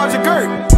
Charge a Gert.